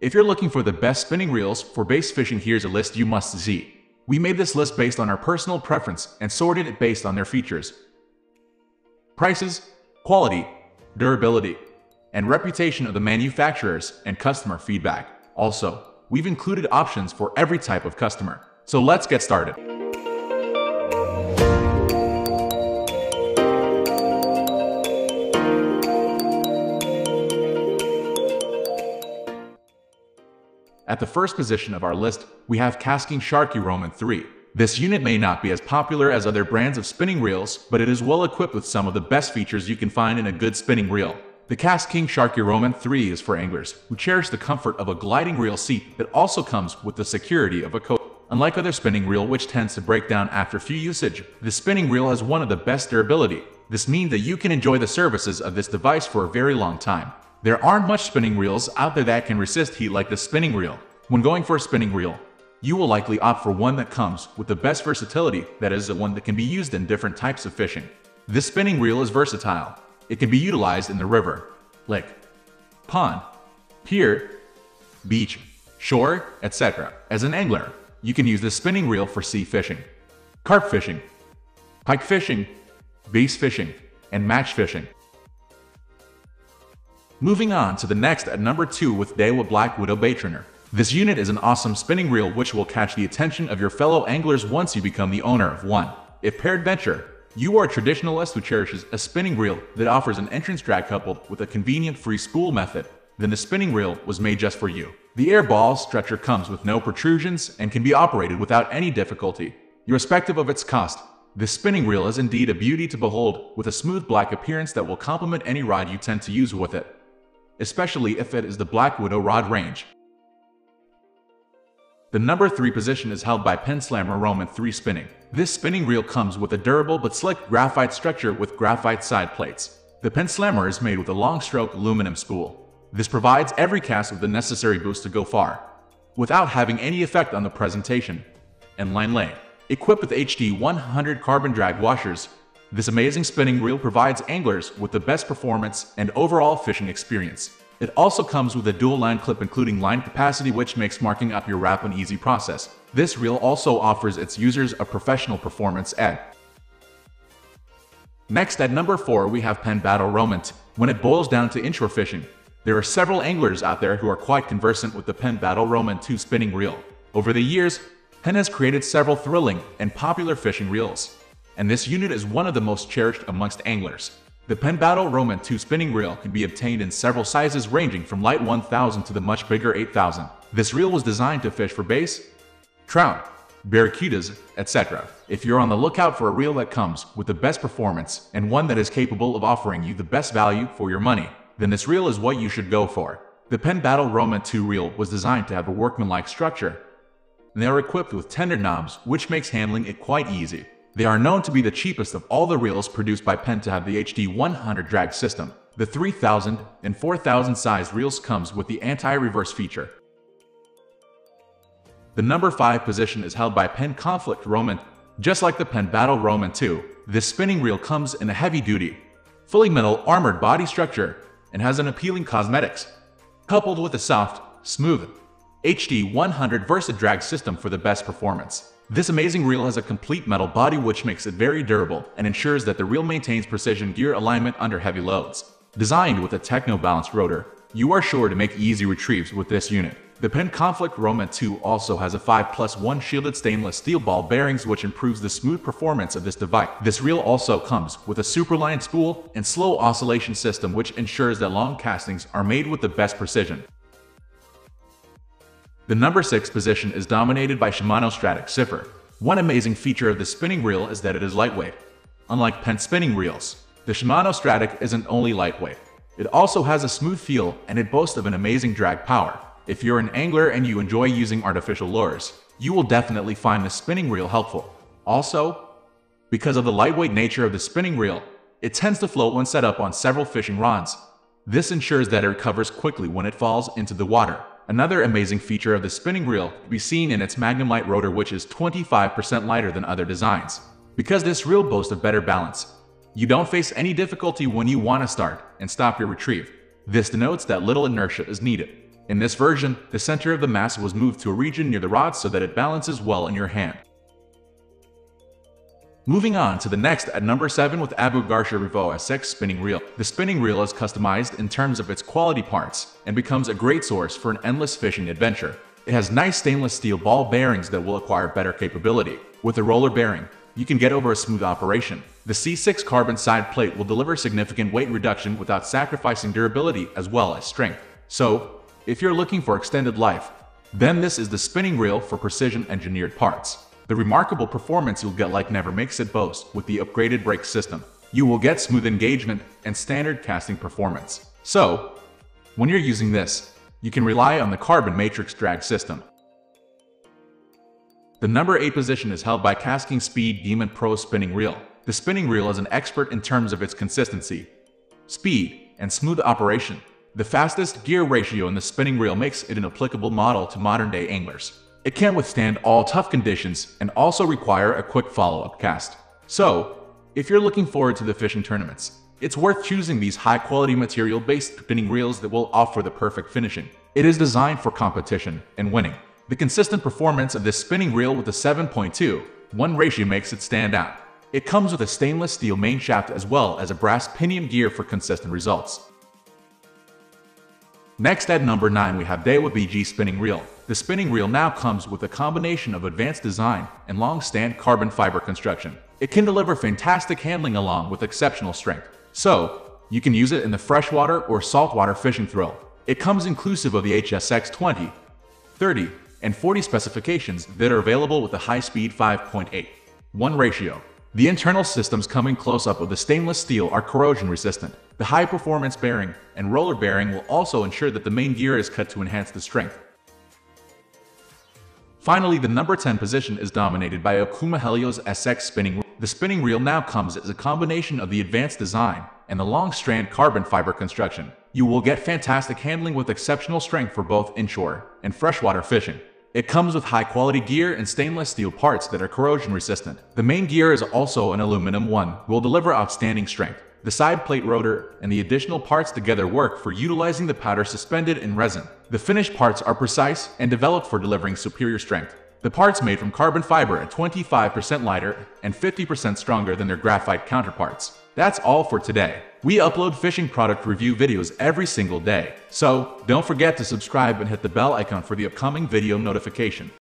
If you're looking for the best spinning reels for bass fishing, here's a list you must see. We made this list based on our personal preference and sorted it based on their features, prices, quality, durability, and reputation of the manufacturers and customer feedback. Also, we've included options for every type of customer. So let's get started. At the first position of our list, we have KastKing Sharky Roman 3. This unit may not be as popular as other brands of spinning reels, but it is well equipped with some of the best features you can find in a good spinning reel. The KastKing Sharky Roman 3 is for anglers who cherish the comfort of a gliding reel seat that also comes with the security of a coat. Unlike other spinning reel which tends to break down after few usage, the spinning reel has one of the best durability. This means that you can enjoy the services of this device for a very long time. There aren't much spinning reels out there that can resist heat like the spinning reel. When going for a spinning reel, you will likely opt for one that comes with the best versatility, that is, the one that can be used in different types of fishing. This spinning reel is versatile. It can be utilized in the river, lake, pond, pier, beach, shore, etc. As an angler, you can use the spinning reel for sea fishing, carp fishing, pike fishing, bass fishing, and match fishing. Moving on to the next at number 2 with Daiwa Black Widow Baitrunner. This unit is an awesome spinning reel which will catch the attention of your fellow anglers once you become the owner of one. If peradventure, you are a traditionalist who cherishes a spinning reel that offers an entrance drag coupled with a convenient free spool method, then the spinning reel was made just for you. The air ball stretcher comes with no protrusions and can be operated without any difficulty. Irrespective of its cost, this spinning reel is indeed a beauty to behold, with a smooth black appearance that will complement any rod you tend to use with it especially if it is the Black Widow rod range. The number 3 position is held by Penn Slammer Roman 3 Spinning. This spinning reel comes with a durable but slick graphite structure with graphite side plates. The Penn Slammer is made with a long stroke aluminum spool. This provides every cast with the necessary boost to go far, without having any effect on the presentation. And line lay. Equipped with HD 100 carbon drag washers, this amazing spinning reel provides anglers with the best performance and overall fishing experience. It also comes with a dual line clip including line capacity which makes marking up your wrap an easy process. This reel also offers its users a professional performance edge. Next at number 4 we have Penn Battle Roman. When it boils down to inshore fishing, there are several anglers out there who are quite conversant with the Penn Battle Roman 2 spinning reel. Over the years, Penn has created several thrilling and popular fishing reels and this unit is one of the most cherished amongst anglers. The Penn Battle Roman 2 spinning reel can be obtained in several sizes ranging from light 1000 to the much bigger 8000. This reel was designed to fish for bass, trout, barracudas, etc. If you're on the lookout for a reel that comes with the best performance and one that is capable of offering you the best value for your money, then this reel is what you should go for. The Penn Battle Roman 2 reel was designed to have a workmanlike structure, and they are equipped with tender knobs which makes handling it quite easy. They are known to be the cheapest of all the reels produced by Penn to have the HD 100 drag system. The 3000 and 4000 size reels comes with the anti-reverse feature. The number 5 position is held by Penn Conflict Roman. Just like the Penn Battle Roman 2, this spinning reel comes in a heavy-duty, fully metal armored body structure and has an appealing cosmetics, coupled with a soft, smooth, HD 100 Versa drag system for the best performance. This amazing reel has a complete metal body which makes it very durable and ensures that the reel maintains precision gear alignment under heavy loads. Designed with a techno-balanced rotor, you are sure to make easy retrieves with this unit. The Penn Conflict Roma 2 also has a 5 plus 1 shielded stainless steel ball bearings which improves the smooth performance of this device. This reel also comes with a superline spool and slow oscillation system which ensures that long castings are made with the best precision. The number 6 position is dominated by Shimano Stradic Cipher. One amazing feature of the spinning reel is that it is lightweight. Unlike Penn spinning reels, the Shimano Stradic isn't only lightweight, it also has a smooth feel and it boasts of an amazing drag power. If you're an angler and you enjoy using artificial lures, you will definitely find the spinning reel helpful. Also, because of the lightweight nature of the spinning reel, it tends to float when set up on several fishing rods. This ensures that it recovers quickly when it falls into the water. Another amazing feature of the spinning reel can be seen in its Magnum Light rotor which is 25% lighter than other designs. Because this reel boasts a better balance, you don't face any difficulty when you want to start and stop your retrieve. This denotes that little inertia is needed. In this version, the center of the mass was moved to a region near the rod so that it balances well in your hand. Moving on to the next at number 7 with Abu Garcia Revo SX spinning reel. The spinning reel is customized in terms of its quality parts and becomes a great source for an endless fishing adventure. It has nice stainless steel ball bearings that will acquire better capability. With a roller bearing, you can get over a smooth operation. The C6 carbon side plate will deliver significant weight reduction without sacrificing durability as well as strength. So, if you're looking for extended life, then this is the spinning reel for precision engineered parts. The remarkable performance you'll get like never makes it boast with the upgraded brake system. You will get smooth engagement and standard casting performance. So, when you're using this, you can rely on the carbon matrix drag system. The number 8 position is held by KastKing Speed Demon Pro Spinning Reel. The spinning reel is an expert in terms of its consistency, speed, and smooth operation. The fastest gear ratio in the spinning reel makes it an applicable model to modern-day anglers. It can withstand all tough conditions and also require a quick follow-up cast. So, if you're looking forward to the fishing tournaments, it's worth choosing these high-quality material-based spinning reels that will offer the perfect finishing. It is designed for competition and winning. The consistent performance of this spinning reel with a 7.2 1 ratio makes it stand out. It comes with a stainless steel main shaft as well as a brass pinion gear for consistent results. Next at number 9 we have Daiwa BG Spinning Reel. The spinning reel now comes with a combination of advanced design and long-stand carbon fiber construction. It can deliver fantastic handling along with exceptional strength. So, you can use it in the freshwater or saltwater fishing thrill. It comes inclusive of the HSX 20, 30, and 40 specifications that are available with a high-speed 5.8 1 ratio. The internal systems coming close up of the stainless steel are corrosion resistant. The high performance bearing and roller bearing will also ensure that the main gear is cut to enhance the strength. Finally, the number 10 position is dominated by Okuma Helios SX spinning reel. The spinning reel now comes as a combination of the advanced design and the long strand carbon fiber construction. You will get fantastic handling with exceptional strength for both inshore and freshwater fishing. It comes with high-quality gear and stainless steel parts that are corrosion resistant. The main gear is also an aluminum one, will deliver outstanding strength. The side plate rotor and the additional parts together work for utilizing the powder suspended in resin. The finished parts are precise and developed for delivering superior strength. The parts made from carbon fiber are 25% lighter and 50% stronger than their graphite counterparts. That's all for today. We upload fishing product review videos every single day, so don't forget to subscribe and hit the bell icon for the upcoming video notification.